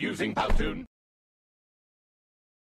using Powtoon.